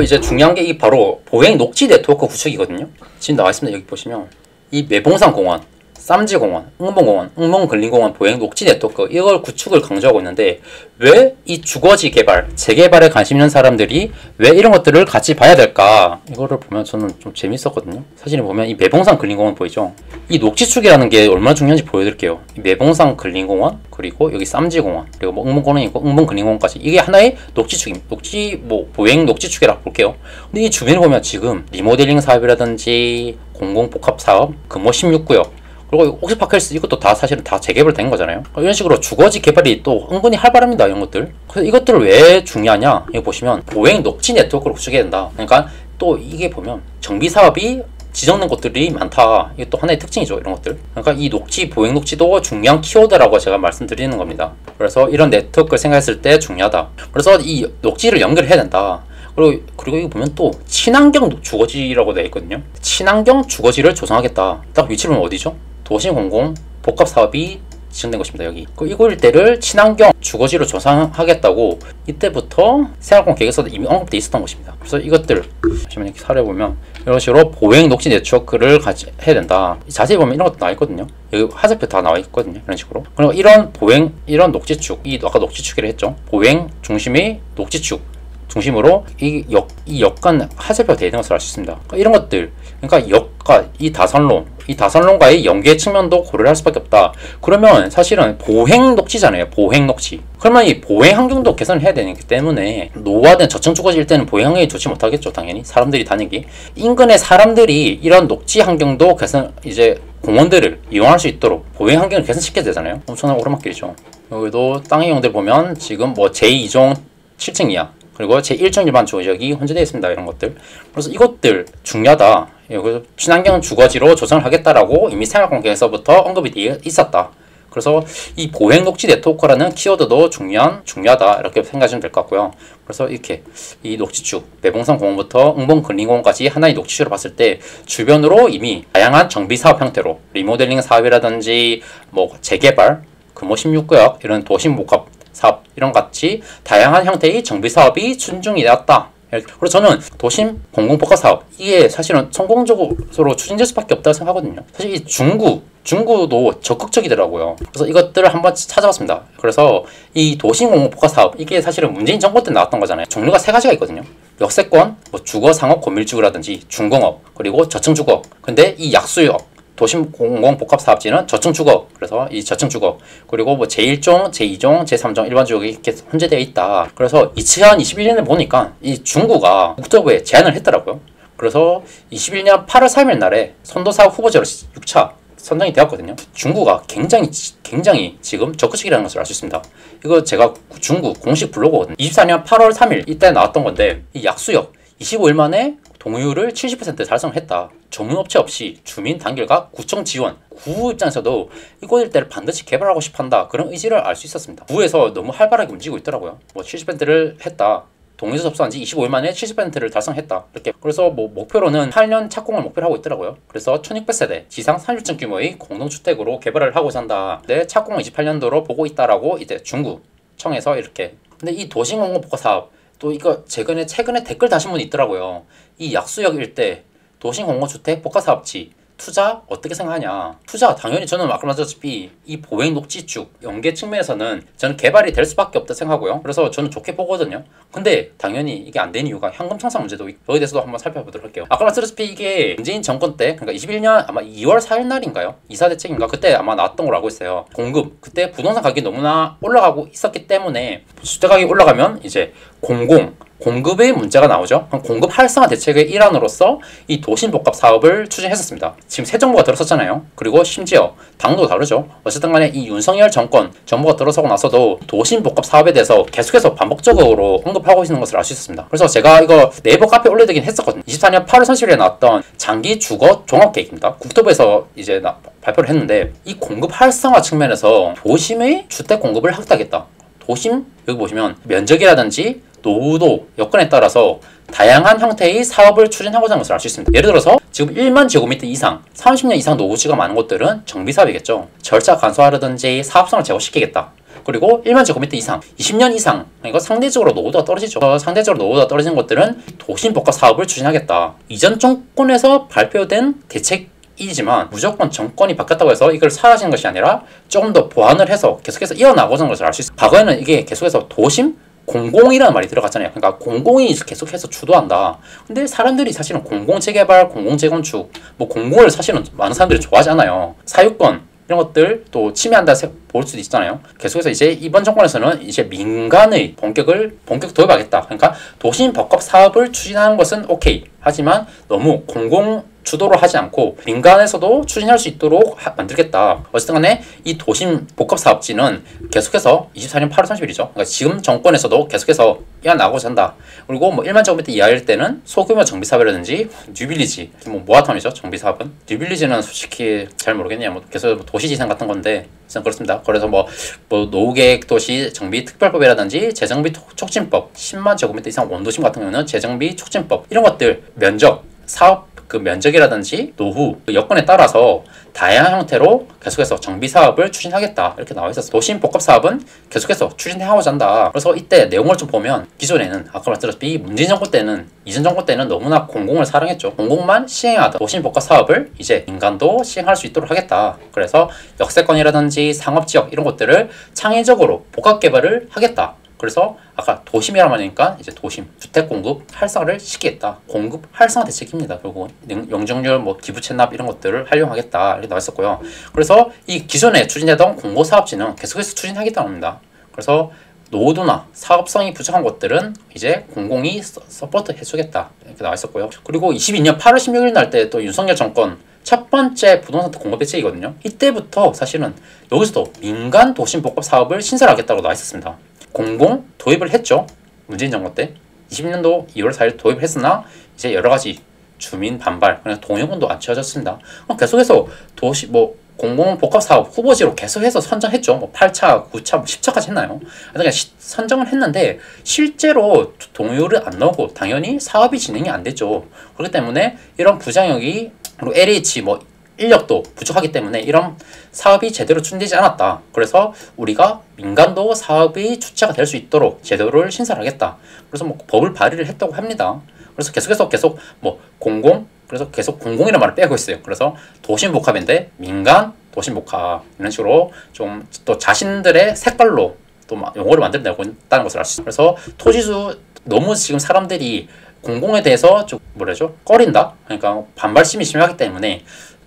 그리고 이제 중요한 게 이 바로 보행 녹지 네트워크 구축이거든요. 지금 나와 있습니다. 여기 보시면 이 매봉산 공원 쌈지공원, 응봉공원, 응봉근린공원 보행 녹지 네트워크 이걸 구축을 강조하고 있는데 왜 이 주거지 개발, 재개발에 관심 있는 사람들이 왜 이런 것들을 같이 봐야 될까? 이거를 보면 저는 좀 재밌었거든요. 사진을 보면 이 매봉산 근린공원 보이죠? 이 녹지축이라는 게 얼마나 중요한지 보여드릴게요. 이 매봉산 근린공원 그리고 여기 쌈지공원 그리고 뭐 응봉공원이 있고 응봉근린공원까지 이게 하나의 녹지축입니다. 녹지 뭐 보행 녹지축이라고 볼게요. 근데 이 주변을 보면 지금 리모델링 사업이라든지 공공복합 사업, 금호 16구역 그리고 옥스파크헬스 이것도 다 사실은 다 재개발 된 거잖아요. 이런 식으로 주거지 개발이 또 은근히 활발합니다. 이런 것들. 그래서 이것들을 왜 중요하냐? 여기 보시면 보행 녹지 네트워크를 구축해야 된다. 그러니까 또 이게 보면 정비 사업이 지정된 곳들이 많다. 이게 또 하나의 특징이죠. 이런 것들. 그러니까 이 녹지, 보행 녹지도 중요한 키워드라고 제가 말씀드리는 겁니다. 그래서 이런 네트워크를 생각했을 때 중요하다. 그래서 이 녹지를 연결해야 된다. 그리고 그리고 이거 보면 또 친환경 주거지라고 되어 있거든요. 친환경 주거지를 조성하겠다. 딱 위치는 어디죠? 도시공공 복합 사업이 지정된 것입니다. 여기 그 이거 일대를 친환경 주거지로 조성하겠다고 이때부터 생활권 계획에서도 이미 언급돼 있었던 것입니다. 그래서 이것들 보시면 이렇게 사례 보면 이런 식으로 보행 녹지 네트워크를 같이 해야 된다. 자세히 보면 이런 것도 나와 있거든요. 여기 화살표 다 나와 있거든요. 이런 식으로. 그리고 이런 보행 이런 녹지축 이 아까 녹지축이라 했죠. 보행 중심의 녹지축 중심으로 이 역, 이 역간 하세표가 되는 것을 알 수 있습니다. 그러니까 이런 것들, 그러니까 역과 이 다선로, 이 다선로과의 연계 측면도 고려를 할 수밖에 없다. 그러면 사실은 보행 녹지잖아요. 보행 녹지. 그러면 이 보행 환경도 개선을 해야 되기 때문에 노화된 저층 주거지일 때는 보행 환경이 좋지 못하겠죠. 당연히 사람들이 다니기 인근의 사람들이 이런 녹지 환경도 개선 이제 공원들을 이용할 수 있도록 보행 환경을 개선시켜야 되잖아요. 엄청난 오르막길이죠. 여기도 땅의 용들 보면 지금 뭐 제2종 7층 이하 그리고 제 1종 일반 주거지역이 혼재되어 있습니다. 이런 것들. 그래서 이것들 중요하다. 그래서 친환경 주거지로 조성을 하겠다라고 이미 생활공개에서부터 언급이 있었다. 그래서 이 보행 녹지 네트워크라는 키워드도 중요한 중요하다 이렇게 생각하시면 될 것 같고요. 그래서 이렇게 이 녹지축 매봉산 공원부터 응봉 근린공원까지 하나의 녹지축으로 봤을 때 주변으로 이미 다양한 정비 사업 형태로 리모델링 사업이라든지 뭐 재개발 금호 16구역 이런 도심 복합 사업 이런 같이 다양한 형태의 정비 사업이 순중이 되었다. 그리고 저는 도심 공공복합 사업 이게 사실은 성공적으로 추진될 수밖에 없다고 생각하거든요. 사실 이 중구 중구도 적극적이더라고요. 그래서 이것들을 한번 찾아봤습니다. 그래서 이 도심 공공복합 사업 이게 사실은 문재인 정권 때 나왔던 거잖아요. 종류가 세 가지가 있거든요. 역세권, 뭐 주거 상업 고밀주거라든지 중공업 그리고 저층 주거. 근데 이 약수역 도심 공공 복합 사업지는 저층 주거 그래서 이 저층 주거 그리고 뭐 제1종, 제2종, 제3종 일반 주거이 이렇게 혼재되어 있다. 그래서 2021년에 보니까 이 중구가 국토부에 제안을 했더라고요. 그래서 21년 8월 3일 날에 선도사업 후보자로 6차 선정이 되었거든요. 중구가 굉장히 굉장히 지금 적극적이라는 것을 알 수 있습니다. 이거 제가 중구 공식 블로그거든요. 24년 8월 3일 이때 나왔던 건데 이 약수역 25일 만에 동의율을 70% 달성했다. 전문업체 없이 주민 단결과 구청 지원, 구 입장에서도 이곳 일대를 반드시 개발하고 싶한다. 그런 의지를 알 수 있었습니다. 구에서 너무 활발하게 움직이고 있더라고요. 뭐 70%를 했다. 동의서 접수한 지 25일 만에 70%를 달성했다. 이렇게. 그래서 뭐 목표로는 8년 착공을 목표로 하고 있더라고요. 그래서 1600세대, 지상 30층 규모의 공동주택으로 개발을 하고 산다. 네, 착공을 28년도로 보고 있다라고 이제 중구 청에서 이렇게. 근데 이 도시공공 복합 사업 또 이거 최근에 최근에 댓글 다신 분이 있더라고요. 이 약수역 일대 도심 공공주택 복합사업지 투자 어떻게 생각하냐? 투자 당연히 저는 아까 말했다시피 이 보행 녹지축 연계 측면에서는 저는 개발이 될 수밖에 없다 생각하고요. 그래서 저는 좋게 보거든요. 근데 당연히 이게 안 되는 이유가 현금 청산 문제도 여기에 대해서도 한번 살펴보도록 할게요. 아까 말했다시피 이게 문재인 정권 때 그러니까 21년 아마 2월 4일 날인가요? 이사 대책인가 그때 아마 나왔던 걸로 알고 있어요. 공급 그때 부동산 가격이 너무나 올라가고 있었기 때문에 주택 가격이 올라가면 이제 공공 공급의 문제가 나오죠. 공급 활성화 대책의 일환으로서 이 도심 복합 사업을 추진했었습니다. 지금 새 정부가 들어섰잖아요. 그리고 심지어 당도 다르죠. 어쨌든 간에 이 윤석열 정권 정부가 들어서고 나서도 도심 복합 사업에 대해서 계속해서 반복적으로 언급하고 있는 것을 알 수 있습니다. 그래서 제가 이거 네이버 카페에 올려드긴 했었거든요. 24년 8월 30일에 나왔던 장기 주거 종합 계획입니다. 국토부에서 이제 나, 발표를 했는데 이 공급 활성화 측면에서 도심의 주택 공급을 확대하겠다. 도심 여기 보시면 면적이라든지 노후도 여건에 따라서 다양한 형태의 사업을 추진하고자 하는 것을 알 수 있습니다. 예를 들어서 지금 1만 제곱미터 이상, 30년 이상 노후지가 많은 곳들은 정비사업이겠죠. 절차 간소화라든지 사업성을 제고시키겠다. 그리고 1만 제곱미터 이상 20년 이상 그러니까 상대적으로 노후도가 떨어지죠. 어, 상대적으로 노후도가 떨어진 것들은 도심 복합 사업을 추진하겠다. 이전 정권에서 발표된 대책 이지만 무조건 정권이 바뀌었다고 해서 이걸 사라지는 것이 아니라 조금 더 보완을 해서 계속해서 이어나가자는 것을 알 수 있어요. 과거에는 이게 계속해서 도심 공공이라는 말이 들어갔잖아요. 그러니까 공공이 계속해서 주도한다. 근데 사람들이 사실은 공공 재개발, 공공 재건축, 뭐 공공을 사실은 많은 사람들이 좋아하지 않아요. 사유권 이런 것들 또 침해한다 볼 수도 있잖아요. 계속해서 이제 이번 정권에서는 이제 민간의 본격을 본격 도입하겠다. 그러니까 도심 복합 사업을 추진하는 것은 오케이. 하지만 너무 공공 주도를 하지 않고 민간에서도 추진할 수 있도록 하, 만들겠다. 어쨌든 간에 이 도심 복합 사업지는 계속해서 24년 8월 30일이죠. 그러니까 지금 정권에서도 계속해서 이어나고자 한다. 그리고 뭐 1만 제곱미터 이하일 때는 소규모 정비 사업이라든지 뉴빌리지, 뭐 모아텀이죠. 정비 사업은. 뉴빌리지는 솔직히 잘 모르겠네요. 뭐 계속 뭐 도시지상 같은 건데 일단 그렇습니다. 그래서 뭐, 뭐 노후계획 도시 정비 특별법이라든지 재정비 촉진법, 10만 제곱미터 이상 원도심 같은 경우는 재정비 촉진법 이런 것들 면적 사업 그 면적이라든지 노후 그 여건에 따라서 다양한 형태로 계속해서 정비 사업을 추진하겠다 이렇게 나와 있어서 도심 복합 사업은 계속해서 추진해오자 한다. 그래서 이때 내용을 좀 보면 기존에는 아까 말씀드렸듯이 문재인 정부 때는 이전 정부 때는 너무나 공공을 사랑했죠. 공공만 시행하던 도심 복합 사업을 이제 민간도 시행할 수 있도록 하겠다. 그래서 역세권이라든지 상업 지역 이런 것들을 창의적으로 복합 개발을 하겠다. 그래서 아까 도심이라고 하니까 이제 도심 주택 공급 활성화를 시키겠다. 공급 활성화 대책입니다. 그리고 영정률 뭐 기부 채납 이런 것들을 활용하겠다 이렇게 나와 있었고요. 그래서 이 기존에 추진하던 공고 사업지는 계속해서 추진하겠다는 겁니다. 그래서 노후도나 사업성이 부족한 것들은 이제 공공이 support 해주겠다 이렇게 나와 있었고요. 그리고 22년 8월 16일 날 때 또 윤석열 정권 첫 번째 부동산 공급 대책이거든요. 이때부터 사실은 여기서도 민간 도심 복합 사업을 신설하겠다고 나와 있었습니다. 공공 도입을 했죠. 문재인 정부 때 20년도 2월 4일 도입을 했으나 이제 여러 가지 주민 반발 그냥 동의원도 안 채워졌습니다. 계속해서 도시 뭐 공공 복합 사업 후보지로 계속해서 선정했죠. 뭐 8차, 9차, 뭐 10차까지 했나요? 그러니까 시, 선정을 했는데 실제로 동의율은 안 나오고 당연히 사업이 진행이 안 됐죠. 그렇기 때문에 이런 부장역이 LH 뭐 인력도 부족하기 때문에 이런 사업이 제대로 추진되지 않았다. 그래서 우리가 민간도 사업이 주체가 될 수 있도록 제도를 신설하겠다. 그래서 뭐 법을 발의를 했다고 합니다. 그래서 계속해서 계속 뭐 공공 그래서 계속 공공이라는 말을 빼고 있어요. 그래서 도심복합인데 민간 도심복합 이런 식으로 좀 또 자신들의 색깔로 또 용어를 만들어내고 있다는 것을 알 수 있어요. 그래서 토지수 너무 지금 사람들이 공공에 대해서 좀 뭐라죠 꺼린다. 그러니까 반발심이 심하기 때문에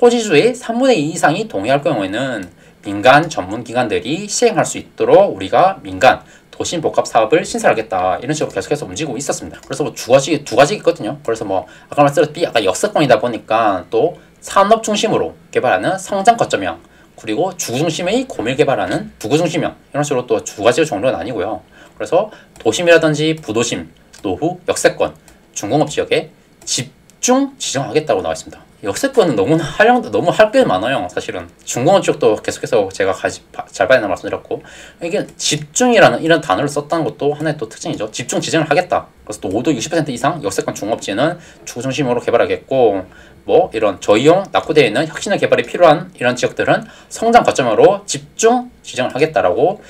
토지주의 3분의 2 이상이 동의할 경우에는 민간 전문 기관들이 시행할 수 있도록 우리가 민간 도심 복합 사업을 신설하겠다 이런 식으로 계속해서 움직이고 있었습니다. 그래서 뭐 두 가지 두 가지 있거든요. 그래서 뭐 아까 말씀드렸듯이 약간 역세권이다 보니까 또 산업 중심으로 개발하는 성장 거점형 그리고 주구 중심의 고밀 개발하는 부구 중심형 이런 식으로 또 두 가지 종류가 나뉘고요. 그래서 도심이라든지 부도심, 노후, 역세권, 중공업 지역에 집 중 지정하겠다고 나와 있습니다. 역세권은 너무 활용 너무 할 게 많아요. 사실은 중공업 쪽도 계속해서 제가 가지 잘 봐야 말씀드렸고 이게 집중이라는 이런 단어를 썼다는 것도 하나의 또 특징이죠. 집중 지정을 하겠다. 그래서 또 5도 60% 이상 역세권 중업지는 주 중심으로 개발하겠고 뭐 이런 저희용 낙후되어 있는 혁신의 개발이 필요한 이런 지역들은 성장 거점으로 집중 지정을 하겠다라고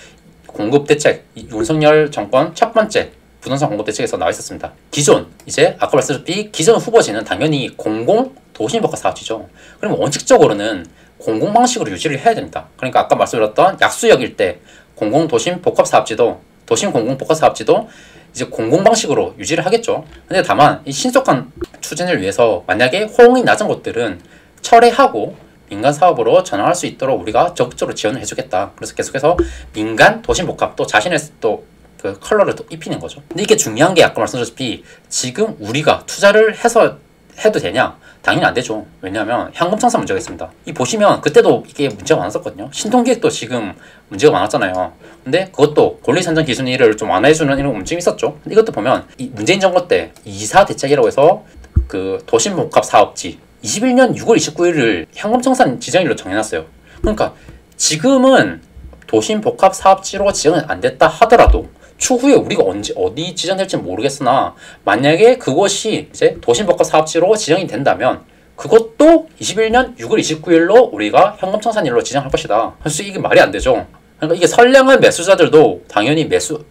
공급 대책 윤석열 정권 첫 번째 부동산 공급 대책에서 나와 있었습니다. 기존 이제 아까 말씀드렸듯이 기존 후보지는 당연히 공공 도심복합 사업지죠. 그러면 원칙적으로는 공공 방식으로 유지를 해야 됩니다. 그러니까 아까 말씀드렸던 약수역일 때 공공 도심 복합 사업지도 도심 공공 복합 사업지도 이제 공공 방식으로 유지를 하겠죠. 근데 다만 이 신속한 추진을 위해서 만약에 호응이 낮은 곳들은 철회하고 민간 사업으로 전환할 수 있도록 우리가 적극적으로 지원을 해주겠다. 그래서 계속해서 민간 도심 복합 또 자신의 또 그 컬러를 또 입히는 거죠. 근데 이게 중요한 게 아까 말씀드렸다시피 지금 우리가 투자를 해서 해도 되냐? 당연히 안 되죠. 왜냐하면 현금 청산 문제가 있습니다. 이 보시면 그때도 이게 문제가 많았었거든요. 신통기획도 지금 문제가 많았잖아요. 근데 그것도 권리 산정 기준일을 좀 완화해주는 이런 움직임이 있었죠. 근데 이것도 보면 이 문재인 정부 때 이사 대책이라고 해서 그 도심 복합 사업지 21년 6월 29일을 현금 청산 지정일로 정해놨어요. 그러니까 지금은 도심 복합 사업지로 지정이 안 됐다 하더라도 추후에 우리가 언제 어디 지정될지 모르겠으나 만약에 그것이 이제 도심복합 사업지로 지정이 된다면 그것도 21년 6월 29일로 우리가 현금 청산일로 지정할 것이다. 사실 이게 말이 안 되죠. 그러니까 이게 선량한 매수자들도 당연히 매수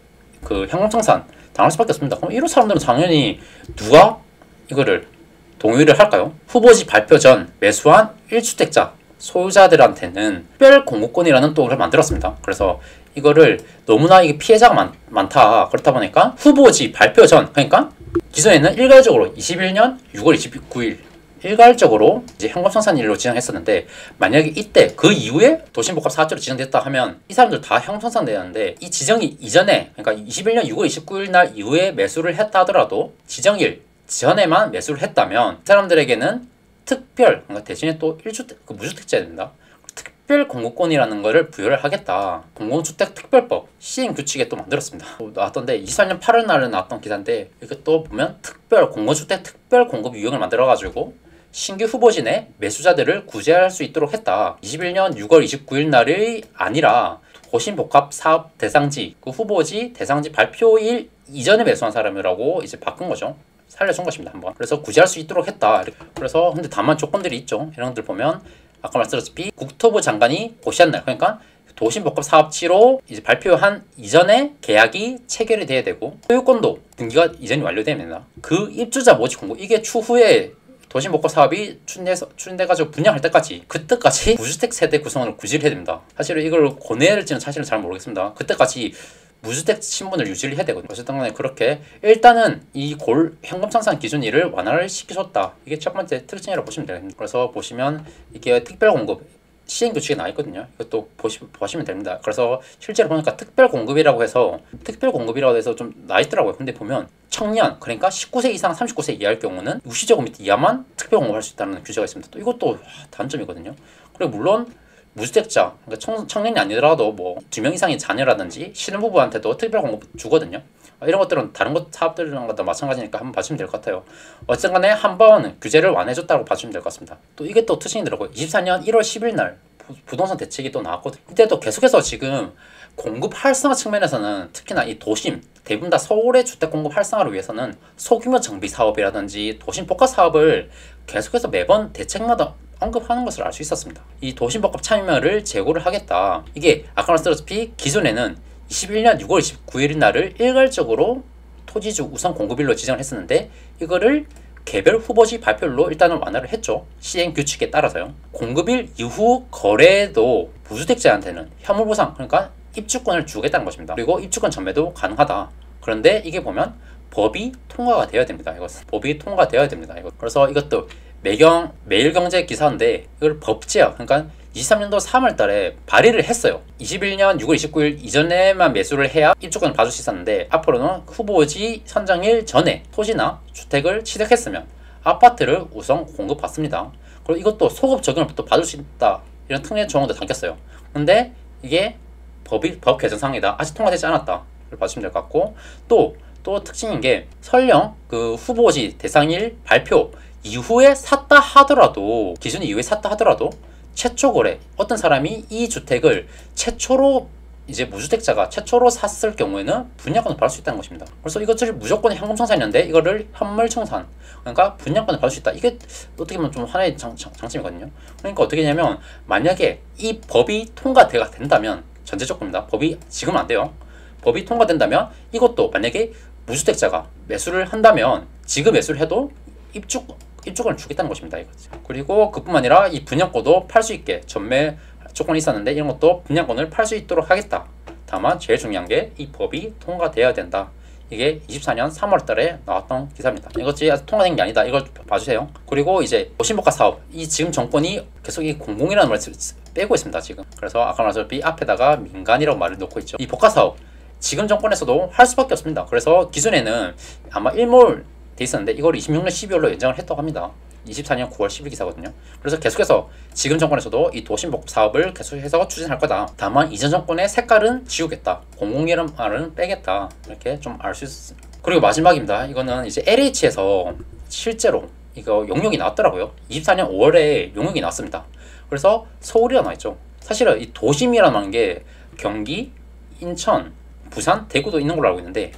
그 현금 청산 당할 수밖에 없습니다. 그럼 이런 사람들은 당연히 누가 이거를 동의를 할까요? 후보지 발표 전 매수한 1주택자 소유자들한테는 특별 공급권이라는 또를 만들었습니다. 그래서 이거를 너무나 이게 피해자가 많, 많다. 그렇다 보니까 후보지 발표 전 그러니까 기존에는 일괄적으로 21년 6월 29일 일괄적으로 이제 현금 청산일로 지정했었는데 만약에 이때 그 이후에 도심복합 사업자로 지정됐다 하면 이 사람들 다 현금 청산돼야 하는데 이 지정이 이전에 그러니까 21년 6월 29일 날 이후에 매수를 했다 하더라도 지정일 전에만 매수를 했다면 이 사람들에게는 특별 그러니까 대신에 또 1주택 그 무주택자입니다. 특별 공급권이라는 것을 부여를 하겠다. 공공주택 특별법 시행 규칙에 또 만들었습니다. 또 나왔던데 24년 8월 날에 나왔던 기사인데 이렇게 또 보면 특별 공공주택 특별 공급 유형을 만들어 가지고 신규 후보진의 매수자들을 구제할 수 있도록 했다. 21년 6월 29일 날이 아니라 도심복합 사업 대상지 그 후보지 대상지 발표일 이전에 매수한 사람이라고 이제 바꾼 거죠. 살려준 것입니다 한번. 그래서 구제할 수 있도록 했다. 그래서 근데 다만 조건들이 있죠. 이런 것들 보면 아까 말씀드렸다시피 국토부 장관이 고시한 날 그러니까 도심복합 사업지로 이제 발표한 이전에 계약이 체결이 돼야 되고 소유권도 등기가 이전이 완료됩니다. 그 입주자 모집 공고 이게 추후에 도심복합 사업이 추진돼서 추진돼가지고 분양할 때까지 그때까지 무주택 세대 구성을 구질해야 됩니다. 사실은 이걸 고뇌할지는 사실은 잘 모르겠습니다. 그때까지 무주택 신분을 유지를 해야 되거든요. 어쨌든 간에 그렇게 일단은 이 골 현금 청산 기준일을 완화를 시켜줬다. 이게 첫 번째 특징이라고 보시면 됩니다. 그래서 보시면 이게 특별 공급 시행 규칙에 나와 있거든요. 이것도 보시, 보시면 됩니다. 그래서 실제로 보니까 특별 공급이라고 해서 특별 공급이라고 해서 좀 나와 있더라고요. 근데 보면 청년 그러니까 19세 이상 39세 이하일 경우는 무시적금 이하만 특별 공급할 수 있다는 규제가 있습니다. 또 이것도 단점이거든요. 그리고 물론 무주택자, 그러니까 청, 청년이 아니더라도 뭐 두 명 이상의 자녀라든지 신혼부부한테도 특별 공급 주거든요. 이런 것들은 다른 것 사업들이랑 것도 마찬가지니까 한번 봐주면 될 것 같아요. 어쨌든 간에 한번 규제를 완화해줬다고 봐주면 될 것 같습니다. 또 이게 또 특징이더라고요. 24년 1월 10일 날 부동산 대책이 또 나왔거든요. 이때도 계속해서 지금 공급 활성화 측면에서는 특히나 이 도심 대부분 다 서울의 주택 공급 활성화를 위해서는 소규모 정비 사업이라든지 도심 복합 사업을 계속해서 매번 대책마다 언급하는 것을 알 수 있었습니다. 이 도심 복합 참여를 제고를 하겠다. 이게 아까 말씀드렸다시피 기존에는 21년 6월 29일 날을 일괄적으로 토지주 우선 공급일로 지정을 했었는데 이거를 개별 후보지 발표로 일단은 완화를 했죠. 시행 규칙에 따라서요. 공급일 이후 거래도 무주택자한테는 현물 보상 그러니까 입주권을 주겠다는 것입니다. 그리고 입주권 전매도 가능하다. 그런데 이게 보면 법이 통과가 되어야 됩니다. 이것은 법이 통과되어야 됩니다. 이거 그래서 이것도 매경 매일경제 기사인데 이걸 법제화 그러니까 23년도 3월 달에 발의를 했어요. 21년 6월 29일 이전에만 매수를 해야 입주권을 받을 수 있었는데 앞으로는 후보지 선정일 전에 토지나 주택을 취득했으면 아파트를 우선 공급받습니다. 그리고 이것도 소급 적용을 또 받을 수 있다. 이런 특례 조항도 담겼어요. 근데 이게 법이 법 개정상이다. 아직 통과되지 않았다. 봐주시면 될 것 같고 또 또 특징인 게 설령 그 후보지 대상일 발표 이후에 샀다 하더라도 기준 이후에 샀다 하더라도 최초 거래 어떤 사람이 이 주택을 최초로 이제 무주택자가 최초로 샀을 경우에는 분양권을 받을 수 있다는 것입니다. 그래서 이것을 무조건 현금 청산이었는데 이거를 현물 청산 그러니까 분양권을 받을 수 있다. 이게 어떻게 보면 좀 하나의 장, 장, 장점이거든요. 그러니까 어떻게 되냐면 만약에 이 법이 통과가 된다면 전제 조건입니다. 법이 지금은 안 돼요. 법이 통과된다면 이것도 만약에 무주택자가 매수를 한다면 지금 매수를 해도 입주 입주권을 주겠다는 것입니다. 이거죠. 그리고 그뿐만 아니라 이 분양권도 팔 수 있게 전매 조건이 있었는데 이런 것도 분양권을 팔 수 있도록 하겠다. 다만 제일 중요한 게 이 법이 통과되어야 된다. 이게 24년 3월 달에 나왔던 기사입니다. 이것이 통과된 게 아니다. 이걸 봐주세요. 그리고 이제 도심복합 사업. 이 지금 정권이 계속 이 공공이라는 말을 빼고 있습니다. 지금. 그래서 아까 말했다시피 앞에다가 민간이라고 말을 놓고 있죠. 이 복합 사업. 지금 정권에서도 할 수밖에 없습니다. 그래서 기존에는 아마 일몰 돼 있었는데 이걸 26년 12월로 연장을 했다고 합니다. 24년 9월 10일 기사거든요. 그래서 계속해서 지금 정권에서도 이 도심복 사업을 계속해서 추진할 거다. 다만 이전 정권의 색깔은 지우겠다. 공공이라는 말은 빼겠다. 이렇게 좀 알 수 있습니다. 그리고 마지막입니다. 이거는 이제 LH에서 실제로 이거 용역이 나왔더라고요. 24년 5월에 용역이 나왔습니다. 그래서 서울이라 나있죠. 사실은 이 도심이라는 게 경기, 인천, 부산, 대구도 있는 걸로 알고 있는데